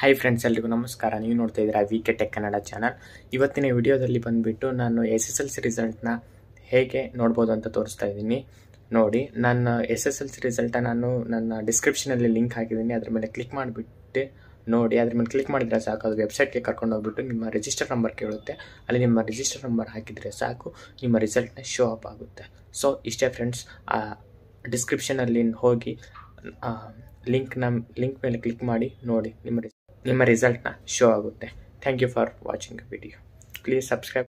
Hi friends ಎಲ್ರಿಗೂ ನಮಸ್ಕಾರ. ನೀವು ನೋಡ್ತಾ ಇದ್ದೀರಾ V K tech Kannada channel ಇವತ್ತಿನ ವಿಡಿಯೋದಲ್ಲಿ ಬಂದುಬಿಟ್ಟು ನಾನು ಎಸ್ ಎಸ್ ಎಲ್ ಸಿ ರಿಸಲ್ಟ್ನ ಹೇಗೆ ನೋಡ್ಬೋದು ಅಂತ ತೋರಿಸ್ತಾ ಇದ್ದೀನಿ. ನೋಡಿ, ನನ್ನ S S L C result ನಾನು ನನ್ನ ಡಿಸ್ಕ್ರಿಪ್ಷನಲ್ಲಿ ಲಿಂಕ್ ಹಾಕಿದ್ದೀನಿ. ಅದ್ರ ಮೇಲೆ ಕ್ಲಿಕ್ ಮಾಡಿಬಿಟ್ಟು ನೋಡಿ, ಅದ್ರ ಮೇಲೆ ಕ್ಲಿಕ್ ಮಾಡಿದರೆ ಸಾಕು. ಅದು ವೆಬ್ಸೈಟ್ಗೆ ಕರ್ಕೊಂಡು ಹೋಗ್ಬಿಟ್ಟು ನಿಮ್ಮ ರಿಜಿಸ್ಟರ್ ನಂಬರ್ ಕೇಳುತ್ತೆ. ಅಲ್ಲಿ ನಿಮ್ಮ ರಿಜಿಸ್ಟರ್ ನಂಬರ್ ಹಾಕಿದರೆ ಸಾಕು. ನಿಮ್ಮ ರಿಸಲ್ಟ್ನ ಶೋ ಅಪ್ ಆಗುತ್ತೆ. ಸೊ ಇಷ್ಟೇ ಫ್ರೆಂಡ್ಸ್ ಡಿಸ್ಕ್ರಿಪ್ಷನಲ್ಲಿ ಹೋಗಿ ಲಿಂಕ್ ನಮ್ಮ ಲಿಂಕ್ ಮೇಲೆ ಕ್ಲಿಕ್ ಮಾಡಿ ನೋಡಿ, ನಿಮ್ಮ ನಿಮ್ಮ ರಿಸಲ್ಟ್ನ ಶೋ ಆಗುತ್ತೆ. Thank you for watching video please subscribe